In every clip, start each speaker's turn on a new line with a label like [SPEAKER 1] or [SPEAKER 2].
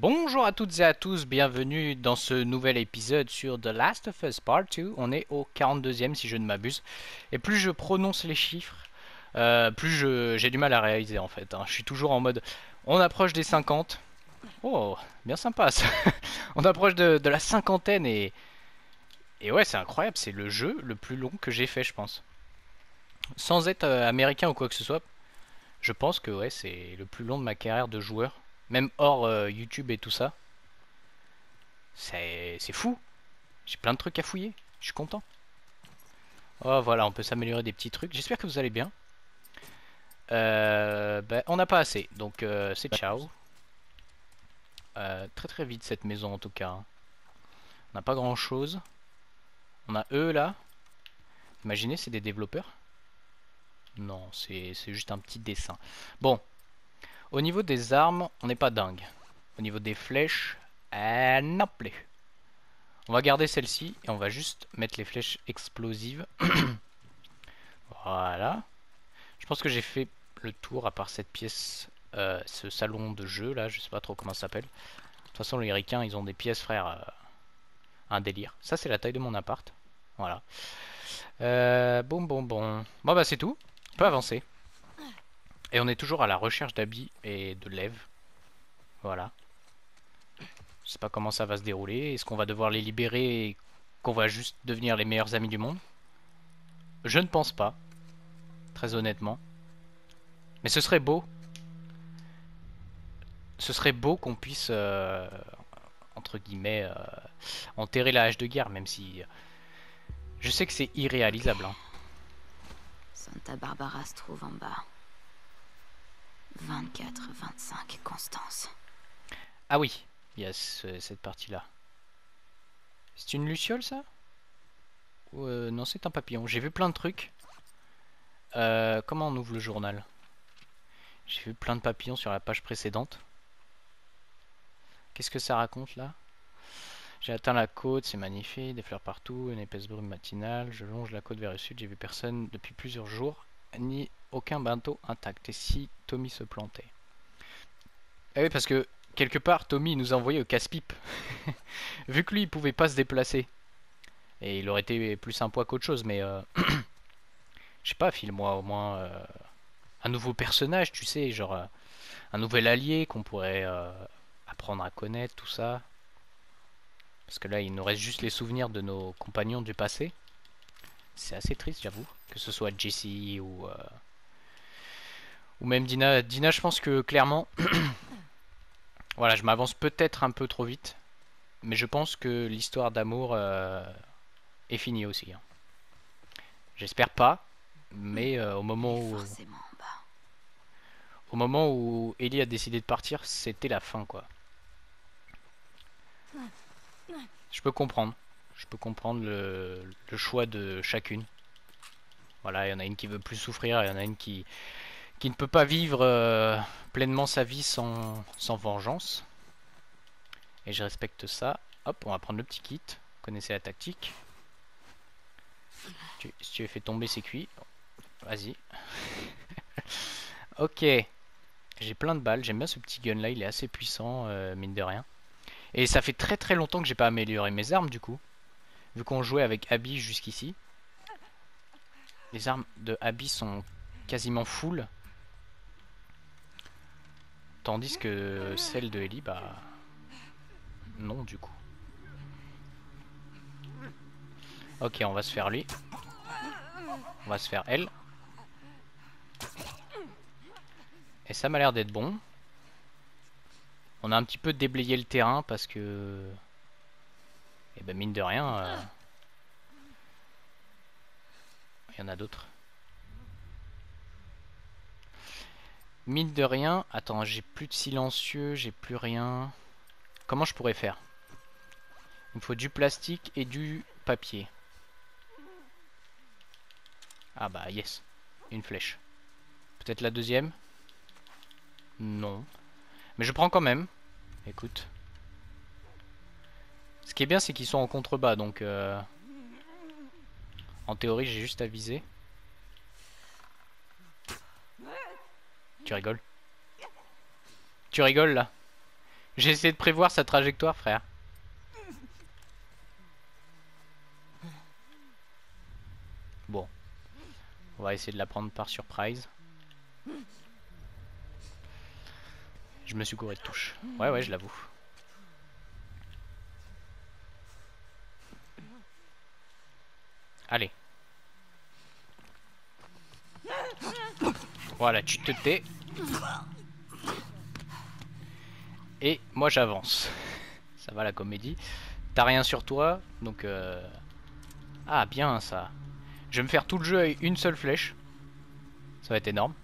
[SPEAKER 1] Bonjour à toutes et à tous, bienvenue dans ce nouvel épisode sur The Last of Us Part 2. On est au 42e si je ne m'abuse. Et plus je prononce les chiffres, euh, plus j'ai du mal à réaliser en fait. hein. Je suis toujours en mode, on approche des 50. Oh, bien sympa ça. on approche de, de la cinquantaine et... Et ouais, c'est incroyable, c'est le jeu le plus long que j'ai fait je pense. Sans être euh, américain ou quoi que ce soit, je pense que ouais, c'est le plus long de ma carrière de joueur. Même hors euh, YouTube et tout ça. C'est fou. J'ai plein de trucs à fouiller. Je suis content. Oh voilà, on peut s'améliorer des petits trucs. J'espère que vous allez bien. Euh, ben, on n'a pas assez, donc euh, c'est ciao. Très très vite cette maison en tout cas. On n'a pas grand chose. On a eux là. Imaginez, c'est des développeurs? Non, c'est juste un petit dessin. Bon, au niveau des armes, on n'est pas dingue. Au niveau des flèches, euh, non plus. On va garder celle-ci et on va juste mettre les flèches explosives. voilà. Je pense que j'ai fait le tour à part cette pièce, euh, ce salon de jeu là, je sais pas trop comment ça s'appelle. De toute façon, les ricains, ils ont des pièces, frère. euh, un délire. Ça, c'est la taille de mon appart. Voilà. Euh, bon, bon, bon. Bon, bah, c'est tout. On peut avancer. Et on est toujours à la recherche d'habits et de lèvres. Voilà. Je sais pas comment ça va se dérouler. Est-ce qu'on va devoir les libérer et qu'on va juste devenir les meilleurs amis du monde? Je ne pense pas. Très honnêtement. Mais ce serait beau. Ce serait beau qu'on puisse, euh, entre guillemets, euh, enterrer la hache de guerre, même si... euh, Je sais que c'est irréalisable. hein.
[SPEAKER 2] Santa Barbara se trouve en bas. 24-25 Constance.
[SPEAKER 1] Ah oui, il y a ce- cette partie-là. C'est une luciole, ça? Euh, Non, c'est un papillon. J'ai vu plein de trucs. Euh, comment on ouvre le journal? J'ai vu plein de papillons sur la page précédente. Qu'est-ce que ça raconte là? J'ai atteint la côte, c'est magnifique, des fleurs partout, une épaisse brume matinale. Je longe la côte vers le sud, j'ai vu personne depuis plusieurs jours, ni aucun bateau intact. Et si Tommy se plantait? Eh oui, parce que quelque part, Tommy nous a envoyé au casse-pipe. Vu que lui, il pouvait pas se déplacer. Et il aurait été plus un poids qu'autre chose, mais... euh, Je sais pas, file-moi au moins euh, un nouveau personnage, tu sais, genre euh, un nouvel allié qu'on pourrait euh, apprendre à connaître, tout ça. Parce que là, il nous reste juste les souvenirs de nos compagnons du passé. C'est assez triste, j'avoue. Que ce soit Jesse ou... Ou même Dina. Dina, je pense que clairement... Voilà, je m'avance peut-être un peu trop vite, mais je pense que l'histoire d'amour euh, est finie aussi. hein. J'espère pas, mais euh, au moment où au moment où Ellie a décidé de partir, c'était la fin quoi. Je peux comprendre, je peux comprendre le, le choix de chacune. Voilà, il y en a une qui veut plus souffrir, il y en a une qui qui ne peut pas vivre euh, pleinement sa vie sans, vengeance. Et je respecte ça. Hop, on va prendre le petit kit. Vous connaissez la tactique. Tu- si tu es fait tomber, c'est cuit. Vas-y. ok. J'ai plein de balles. J'aime bien ce petit gun là. Il est assez puissant, euh, mine de rien. Et ça fait très très longtemps que j'ai pas amélioré mes armes du coup. Vu qu'on jouait avec Abby jusqu'ici. Les armes de Abby sont quasiment full. Tandis que celle de Ellie, bah. Non, du coup. Ok, on va se faire lui. On va se faire elle. Et ça m'a l'air d'être bon. On a un petit peu déblayé le terrain parce que. Et ben mine de rien. euh, Il y en a d'autres. Mine de rien. Attends, j'ai plus de silencieux, j'ai plus rien. Comment je pourrais faire? Il me faut du plastique et du papier. Ah bah yes. Une flèche. Peut-être la deuxième? Non. Mais je prends quand même. Écoute. Ce qui est bien, c'est qu'ils sont en contrebas, donc... euh, En théorie, j'ai juste à viser. Tu rigoles Tu rigoles là J'ai essayé de prévoir sa trajectoire, frère. Bon. On va essayer de la prendre par surprise. Je me suis couru de touche. Ouais, ouais, je l'avoue. Allez. Voilà, tu te tais. Et moi j'avance. Ça va la comédie. T'as rien sur toi, donc... Euh... Ah, bien ça. Je vais me faire tout le jeu avec une seule flèche. Ça va être énorme.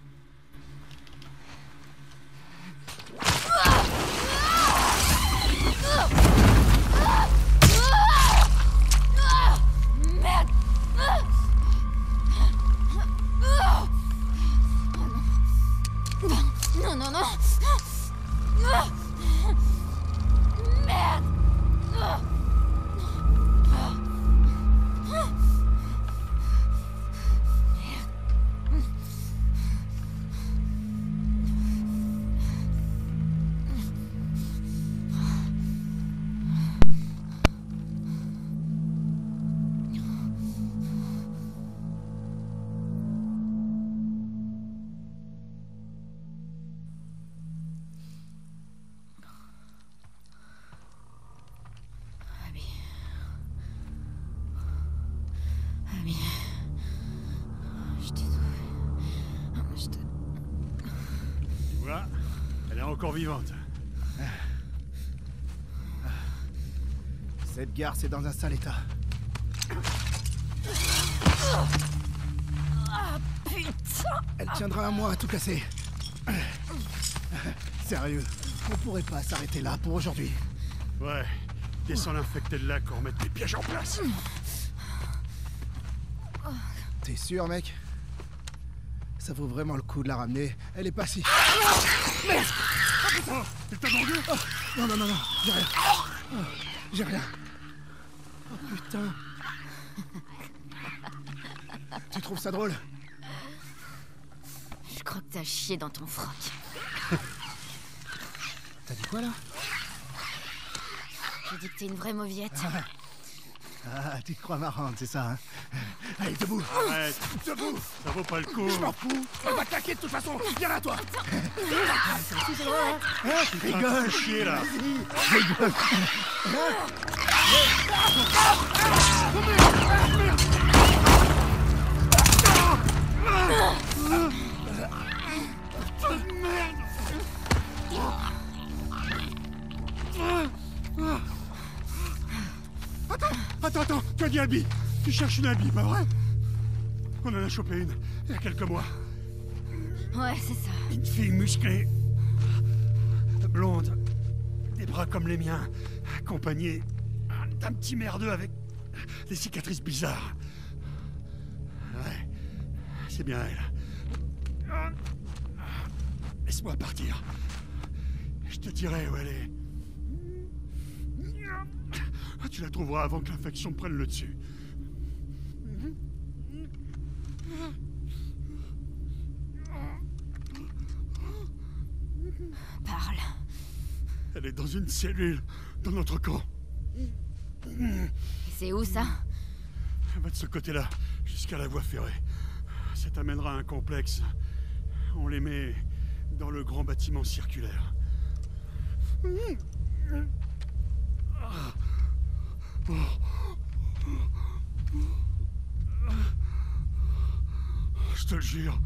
[SPEAKER 3] Cette gare, c'est dans un sale état.
[SPEAKER 2] Ah, putain
[SPEAKER 3] Elle tiendra un mois à tout casser. Sérieux, on pourrait pas s'arrêter là pour aujourd'hui.
[SPEAKER 4] Ouais, descends l'infecté de lac, on remet des pièges en place.
[SPEAKER 3] T'es sûr, mec? Ça vaut vraiment le coup de la ramener. Elle est pas si...
[SPEAKER 4] Merde Oh, elle t'a mordu
[SPEAKER 3] oh, Non, non, non, non, j'ai rien. Oh, j'ai rien. Oh putain. tu trouves ça drôle
[SPEAKER 2] Je crois que t'as chié dans ton froc.
[SPEAKER 3] T'as dit quoi là
[SPEAKER 2] J'ai dit que t'es une vraie mauviette.
[SPEAKER 3] Ah. Ah, tu te crois marrante, c'est ça, hein Allez, debout
[SPEAKER 4] Arrête
[SPEAKER 3] Debout
[SPEAKER 4] Ça vaut pas le coup
[SPEAKER 3] Je m'en fous On va claquer de toute façon Viens là, toi hein Hein
[SPEAKER 4] chier, là
[SPEAKER 3] Rigole
[SPEAKER 4] Attends, attends, tu as dit Abby Tu cherches une Abby, pas vrai On en a chopé une, il y a quelques mois.
[SPEAKER 2] Ouais, c'est ça.
[SPEAKER 4] Une fille musclée, blonde, des bras comme les miens, accompagnée d'un petit merdeux avec des cicatrices bizarres. Ouais, c'est bien elle. Laisse-moi partir. Je te dirai où elle est. Tu la trouveras avant que l'infection prenne le dessus.
[SPEAKER 2] Parle.
[SPEAKER 4] Elle est dans une cellule, dans notre camp.
[SPEAKER 2] C'est où ça?
[SPEAKER 4] Elle va de ce côté-là, jusqu'à la voie ferrée. Ça t'amènera à un complexe. On les met dans le grand bâtiment circulaire. Ah. Je te le jure.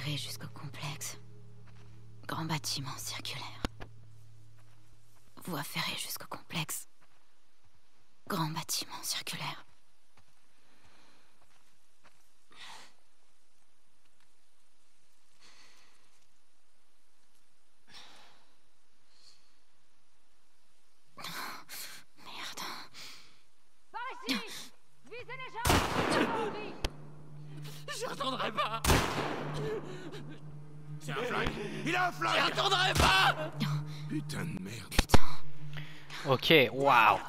[SPEAKER 2] Jusqu'au complexe. Grand bâtiment circulaire. Voie ferrée jusqu'au complexe. Grand bâtiment circulaire.
[SPEAKER 3] flingue
[SPEAKER 5] attendrai pas
[SPEAKER 3] Putain de merde.
[SPEAKER 1] Ok, waouh.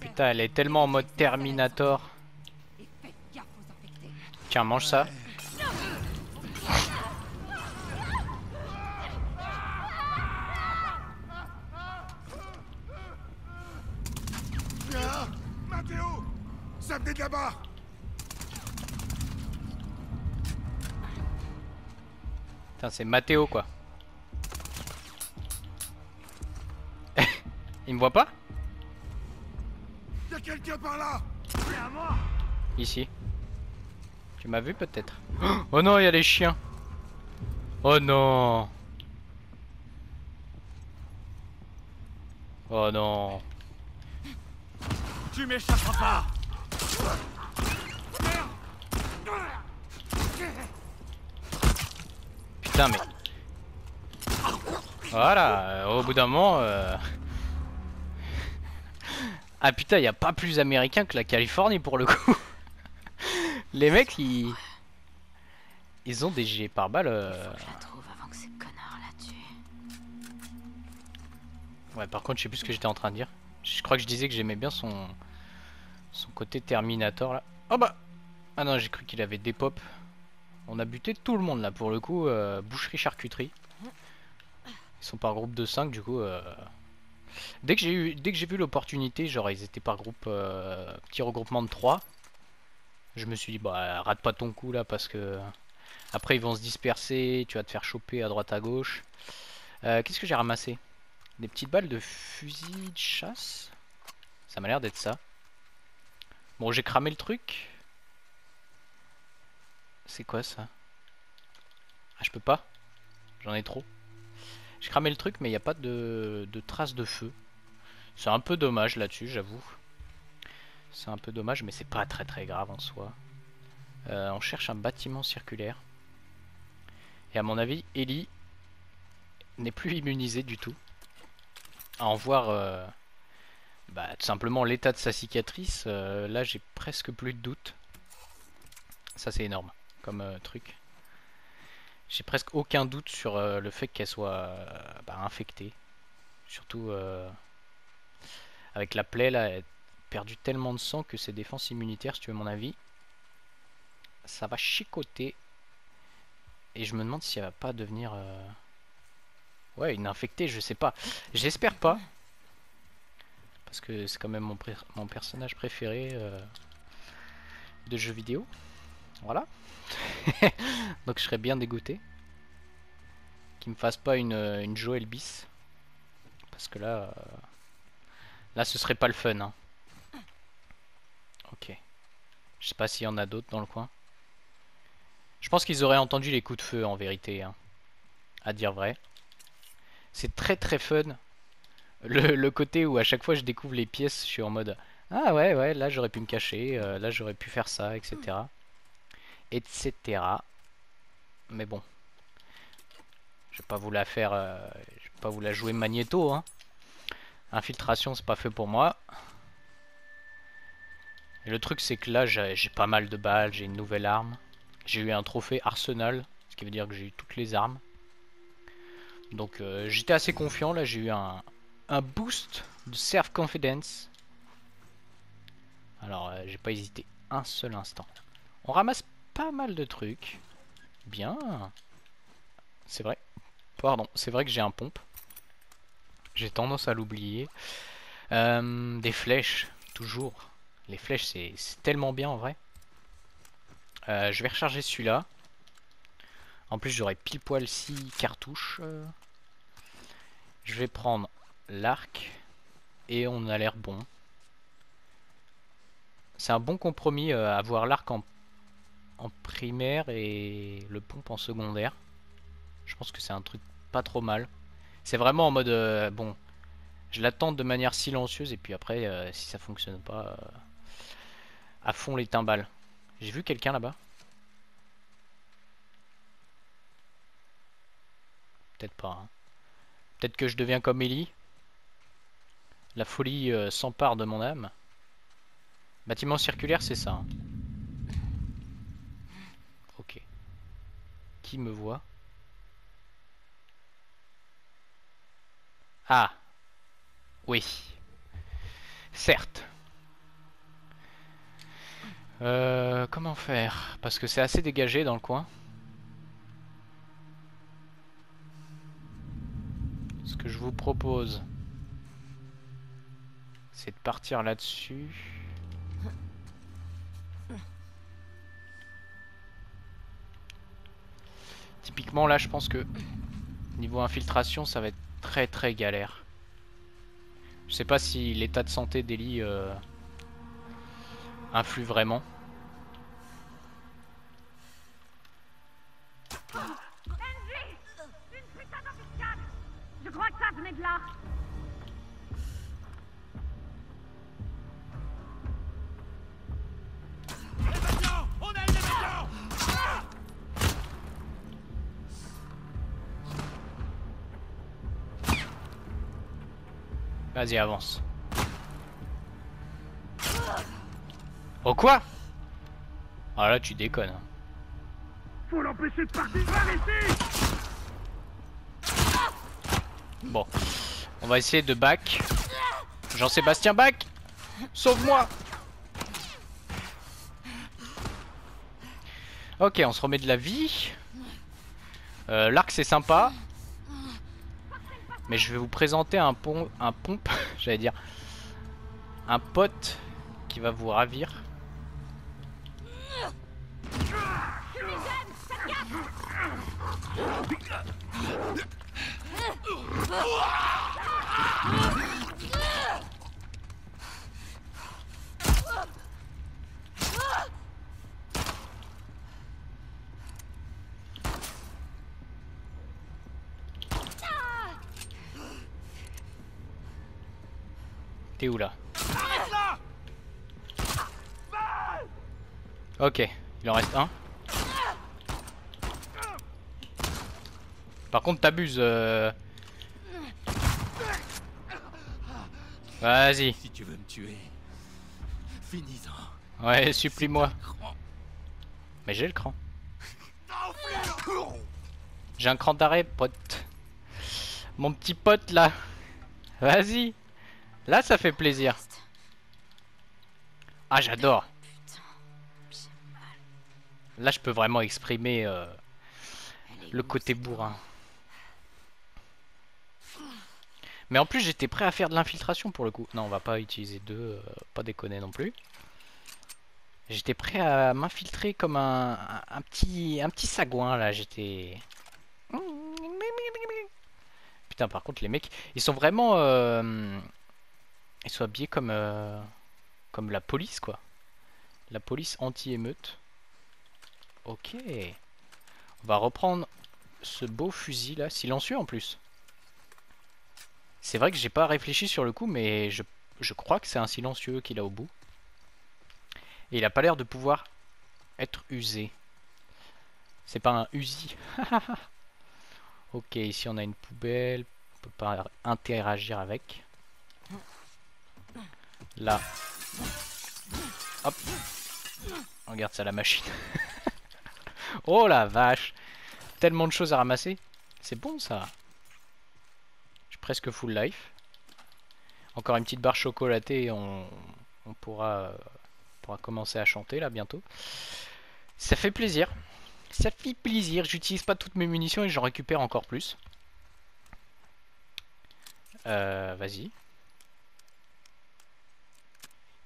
[SPEAKER 1] Putain, elle est tellement en mode Terminator. Tiens, mange ça.
[SPEAKER 3] Mathéo Ça venait de là-bas
[SPEAKER 1] Putain, c'est Mathéo quoi. Il me voit pas
[SPEAKER 3] Y'a quelqu'un par là
[SPEAKER 1] Ici. Tu m'as vu peut-être Oh non, il y a les chiens. Oh non. Oh non.
[SPEAKER 3] Tu m'échapperas pas
[SPEAKER 1] Putain mais. Voilà, au bout d'un moment... euh, Ah putain, il a pas plus américain que la Californie pour le coup. Les mecs, ils... Ils ont des gilets pare-balles... euh. Ouais, par contre, je sais plus ce que j'étais en train de dire. Je crois que je disais que j'aimais bien son son côté Terminator là. Oh bah Ah non, j'ai cru qu'il avait des pop. On a buté tout le monde là pour le coup. euh, boucherie charcuterie. Ils sont par groupe de 5 du coup. euh, Dès que j'ai vu l'opportunité, genre ils étaient par groupe, euh, petit regroupement de 3 Je me suis dit bah rate pas ton coup là parce que après ils vont se disperser, tu vas te faire choper à droite à gauche. Euh, Qu'est-ce que j'ai ramassé? Des petites balles de fusil de chasse? Ça m'a l'air d'être ça. Bon, j'ai cramé le truc. C'est quoi ça? Ah, je peux pas? J'en ai trop. J'ai cramé le truc, mais il n'y a pas de, traces de feu. C'est un peu dommage là-dessus, j'avoue. C'est un peu dommage, mais c'est pas très très grave en soi. Euh, on cherche un bâtiment circulaire. Et à mon avis, Ellie n'est plus immunisée du tout. À en voir euh, bah, tout simplement l'état de sa cicatrice, euh, là j'ai presque plus de doute. Ça c'est énorme comme truc. J'ai presque aucun doute sur euh, le fait qu'elle soit euh, bah, infectée. Surtout euh, avec la plaie là, elle a perdu tellement de sang que ses défenses immunitaires, si tu veux mon avis, ça va chicoter. Et je me demande si elle va pas devenir... Ouais, une infectée, je sais pas. J'espère pas. Parce que c'est quand même mon, mon personnage préféré de jeux vidéo. Voilà. Donc je serais bien dégoûté. Qu'il me fasse pas une, euh, une Joel bis. Parce que là... euh, Là ce serait pas le fun. hein. Ok. Je sais pas s'il y en a d'autres dans le coin. Je pense qu'ils auraient entendu les coups de feu en vérité. hein. À dire vrai. C'est très très fun. Le, côté où à chaque fois je découvre les pièces, je suis en mode Ah ouais, ouais, là j'aurais pu me cacher, euh, là j'aurais pu faire ça, etc. Etc. Mais bon. Je vais pas vous la faire. euh, je vais pas vous la jouer magnéto, hein. Infiltration, c'est pas fait pour moi. Et le truc, c'est que là, j'ai pas mal de balles, j'ai une nouvelle arme. J'ai eu un trophée arsenal, ce qui veut dire que j'ai eu toutes les armes. Donc euh, j'étais assez confiant, là j'ai eu un, un boost de self-confidence. Alors euh, j'ai pas hésité un seul instant. On ramasse pas mal de trucs. Bien. C'est vrai. Pardon, c'est vrai que j'ai un pompe. J'ai tendance à l'oublier. Euh, des flèches, toujours. Les flèches c'est tellement bien en vrai. Euh, je vais recharger celui-là. En plus j'aurai pile poil 6 cartouches. Je vais prendre l'arc. Et on a l'air bon. C'est un bon compromis euh, avoir l'arc en, primaire et le pompe en secondaire. Je pense que c'est un truc pas trop mal. C'est vraiment en mode euh, bon. Je l'attends de manière silencieuse et puis après euh, si ça fonctionne pas euh, à fond les timbales. J'ai vu quelqu'un là-bas. Peut-être pas. hein. Peut-être que je deviens comme Ellie. La folie s'empare de mon âme. Bâtiment circulaire, c'est ça. hein. Ok. Qui me voit. Ah. Oui. Certes. Euh, comment faire? Parce que c'est assez dégagé dans le coin. Ce que je vous propose, c'est de partir là-dessus. Typiquement là je pense que niveau infiltration ça va être très très galère. Je sais pas si l'état de santé d'Eli euh, influe vraiment. Vas-y avance. Oh quoi? Ah là tu déconnes.
[SPEAKER 3] Faut l'empêcher de partir par
[SPEAKER 1] Bon, on va essayer de back. Jean-Sébastien back Sauve-moi Ok, on se remet de la vie. Euh, L'arc c'est sympa. Mais je vais vous présenter un pont, un pompe, j'allais dire, un pote qui va vous ravir. T'es où là Ok, il en reste un. Par contre, t'abuses. euh. Vas-y.
[SPEAKER 3] Si tu veux me tuer, finis-en.
[SPEAKER 1] Ouais, supplie-moi. Mais j'ai le cran. J'ai un cran d'arrêt, pote. Mon petit pote là. Vas-y. Là, ça fait plaisir. Ah, j'adore. Là, je peux vraiment exprimer euh, le côté bourrin. Mais en plus, j'étais prêt à faire de l'infiltration pour le coup. Non, on va pas utiliser deux, euh, pas déconner non plus. J'étais prêt à m'infiltrer comme un petit sagouin là. J'étais. Putain, par contre, les mecs, ils sont vraiment, euh, ils sont habillés comme euh, comme la police quoi. La police anti-émeute. Ok. On va reprendre ce beau fusil là, silencieux en plus. C'est vrai que j'ai pas réfléchi sur le coup, mais je, je crois que c'est un silencieux qu'il a au bout. Et il a pas l'air de pouvoir être usé. C'est pas un Uzi. ok, ici on a une poubelle. On peut pas interagir avec. Là. Hop. Regarde ça la machine. oh la vache. Tellement de choses à ramasser. C'est bon ça. Je presque full life. Encore une petite barre chocolatée et on, on pourra, euh, pourra commencer à chanter là bientôt. Ça fait plaisir. Ça fait plaisir. J'utilise pas toutes mes munitions et j'en récupère encore plus. Euh, Vas-y.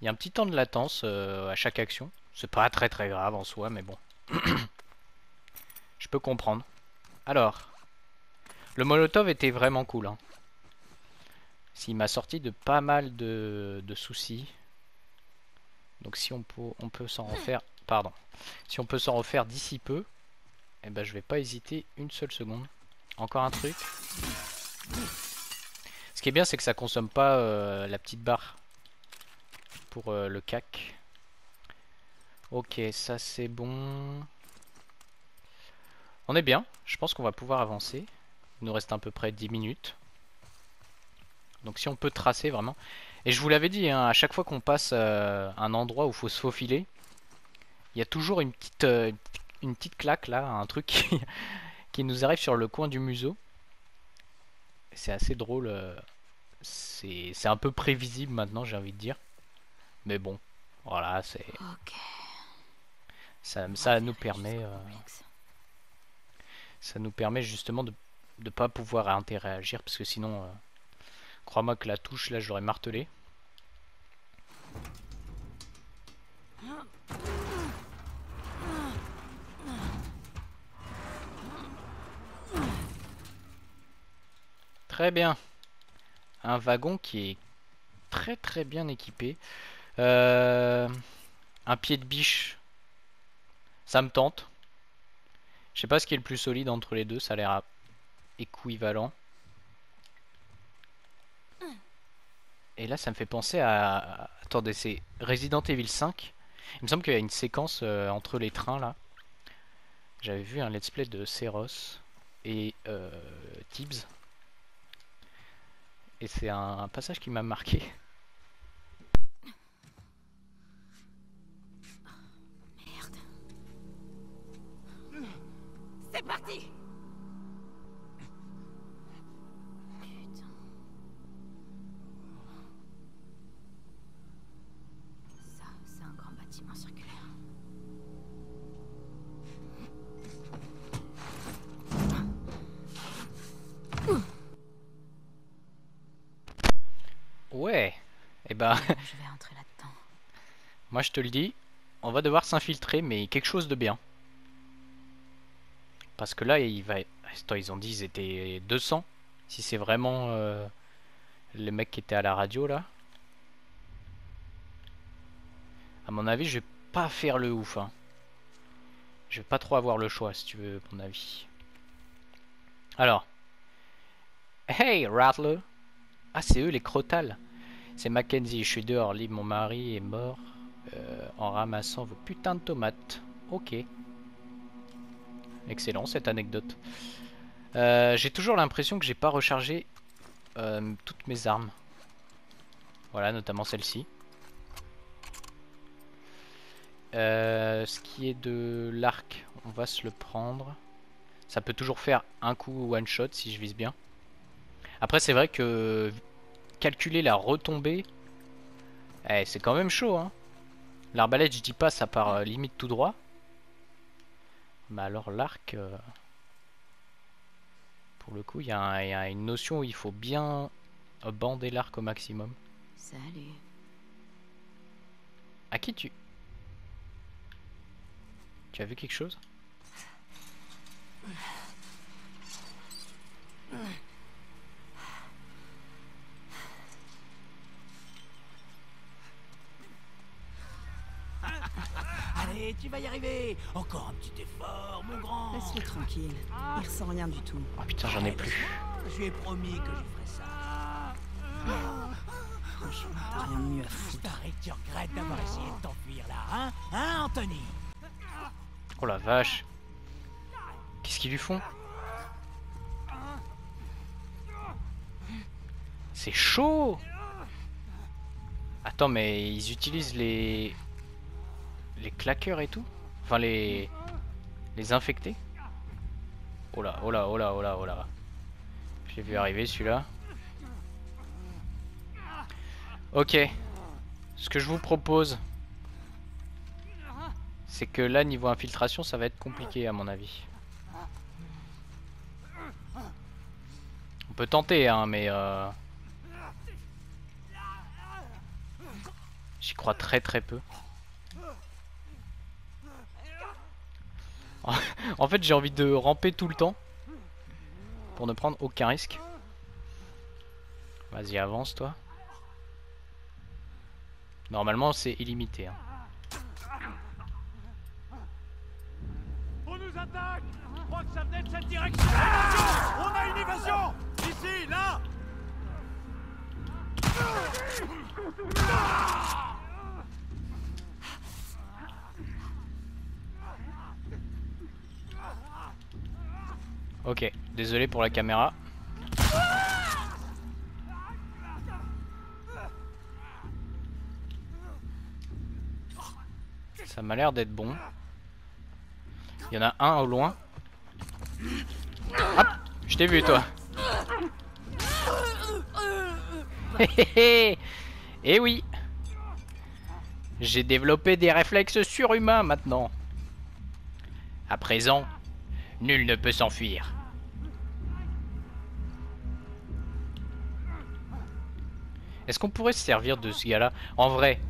[SPEAKER 1] Il y a un petit temps de latence euh, à chaque action. C'est pas très très grave en soi, mais bon. Je peux comprendre. Alors, le Molotov était vraiment cool. Hein. S'il m'a sorti de pas mal de, soucis. Donc si on peut, on peut s'en refaire... Pardon. Si on peut s'en refaire d'ici peu, eh ben je vais pas hésiter une seule seconde. Encore un truc. Ce qui est bien, c'est que ça consomme pas euh, la petite barre euh, le cac. Ok, ça c'est bon. On est bien. Je pense qu'on va pouvoir avancer. Il nous reste à peu près 10 minutes. Donc si on peut tracer vraiment. Et je vous l'avais dit, hein, à chaque fois qu'on passe euh, un endroit où il faut se faufiler, il y a toujours une petite, euh, claque là, un truc qui, nous arrive sur le coin du museau. C'est assez drôle. c'est un peu prévisible maintenant, j'ai envie de dire. Mais bon, voilà, c'est
[SPEAKER 2] Ok.
[SPEAKER 1] ça, ça nous permet, euh, ça nous permet justement de ne pas pouvoir interagir parce que sinon, euh, crois-moi que la touche là, je l'aurais martelé. Très bien. Un wagon qui est très très bien équipé. Euh, un pied de biche. Ça me tente. Je sais pas ce qui est le plus solide entre les deux. Ça a l'air équivalent. Et là, ça me fait penser à... Attendez, c'est Resident Evil 5. Il me semble qu'il y a une séquence euh, entre les trains là. J'avais vu un let's play de Seros et euh, Tibbs. Et c'est un passage qui m'a marqué. Et ben,
[SPEAKER 2] Je vais entrer là-dedans.
[SPEAKER 1] moi je te le dis, on va devoir s'infiltrer, mais quelque chose de bien. Parce que là, il va. Attends, ils ont dit ils étaient 200. Si c'est vraiment euh, les mecs qui étaient à la radio là. À mon avis, je vais pas faire le ouf. hein. Je vais pas trop avoir le choix, si tu veux, mon avis. Alors. Hey, Rattler! Ah, c'est eux les crotales. C'est Mackenzie, je suis dehors, libre, mon mari est mort euh, en ramassant vos putains de tomates. Ok. Excellent cette anecdote. Euh, j'ai toujours l'impression que j'ai pas rechargé euh, toutes mes armes. Voilà, notamment celle-ci. Ce qui est de l'arc, on va se le prendre. Ça peut toujours faire un coup one shot si je vise bien. Après, c'est vrai que calculer la retombée, eh, c'est quand même chaud. Hein. L'arbalète, je dis pas, ça part euh, limite tout droit. Mais alors l'arc, euh, pour le coup, il y, a y une notion où il faut bien euh, bander l'arc au maximum.
[SPEAKER 2] Salut.
[SPEAKER 1] À qui tu... Tu as vu quelque chose?
[SPEAKER 3] Allez, tu vas y arriver Encore un petit effort, mon grand
[SPEAKER 5] Laisse-le tranquille. Il ressent rien du tout.
[SPEAKER 1] Oh putain, j'en ai plus.
[SPEAKER 3] Je lui ai promis que je ferais ça.
[SPEAKER 5] Franchement, t'as rien de mieux à foutre.
[SPEAKER 3] que tu regrettes d'avoir essayé de t'enfuir là, hein? Hein, Anthony?
[SPEAKER 1] Oh la vache. Qu'est-ce qu'ils lui font? C'est chaud Attends, mais ils utilisent les... Les claqueurs et tout Enfin, les... Les infectés Oh là, oh là, oh là, oh là, oh là. J'ai vu arriver celui-là. Ok. Ce que je vous propose, c'est que là, niveau infiltration, ça va être compliqué à mon avis. On peut tenter, hein, mais... Euh... J'y crois très très peu. en fait, j'ai envie de ramper tout le temps. Pour ne prendre aucun risque. Vas-y, avance, toi. Normalement, c'est illimité. hein.
[SPEAKER 3] On nous attaque Je crois que ça venait de cette direction Attention On a une évasion Ici, là
[SPEAKER 1] Ok, désolé pour la caméra. Ça m'a l'air d'être bon. Il y en a un au loin. Je t'ai vu toi. Eh oui. J'ai développé des réflexes surhumains maintenant. À présent, nul ne peut s'enfuir. Est-ce qu'on pourrait se servir de ce gars-là? En vrai,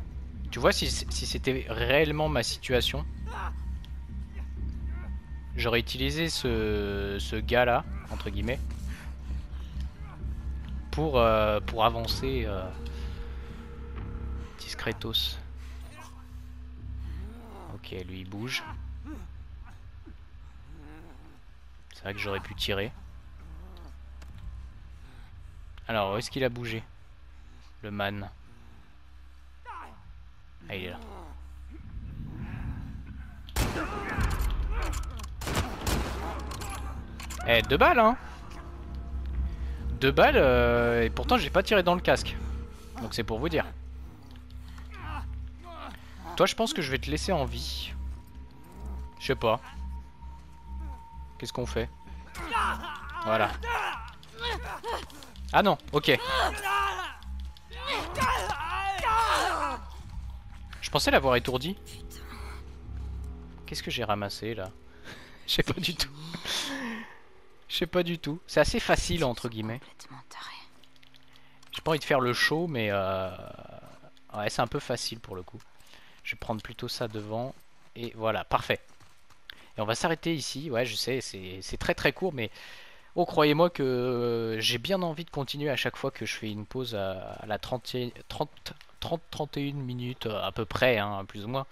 [SPEAKER 1] tu vois, si, c'était réellement ma situation, j'aurais utilisé ce, ce gars-là, entre guillemets, pour, euh, pour avancer euh, discretos. Ok, lui il bouge. Que j'aurais pu tirer. Alors, où est-ce qu'il a bougé Le man? Ah, il est là. Eh, deux balles, hein Deux balles, euh, et pourtant j'ai pas tiré dans le casque. Donc c'est pour vous dire. Toi, je pense que je vais te laisser en vie. Je sais pas. Qu'est-ce qu'on fait Voilà. Ah non, ok. Je pensais l'avoir étourdi. Qu'est-ce que j'ai ramassé là Je sais pas du tout. Je sais pas du tout. C'est assez facile entre guillemets. J'ai pas envie de faire le show, mais euh... ouais, c'est un peu facile pour le coup. Je vais prendre plutôt ça devant. Et voilà, parfait. Et on va s'arrêter ici. Ouais, je sais, c'est très très court, mais oh, croyez-moi que euh, j'ai bien envie de continuer à chaque fois que je fais une pause à, à la 30, 30, 30, 31 minutes euh, à peu près, hein, plus ou moins.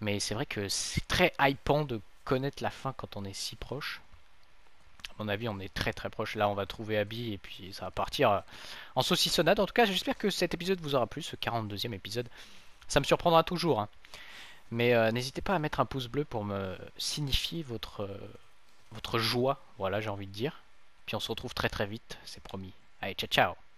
[SPEAKER 1] Mais c'est vrai que c'est très hypant de connaître la fin quand on est si proche. À mon avis, on est très très proche. Là, on va trouver Abby et puis ça va partir euh, en saucissonnade. En tout cas, j'espère que cet épisode vous aura plu, ce 42e épisode. Ça me surprendra toujours. hein. Mais euh, n'hésitez pas à mettre un pouce bleu pour me signifier votre, votre joie. Voilà, j'ai envie de dire. Puis on se retrouve très très vite, c'est promis. Allez, ciao ciao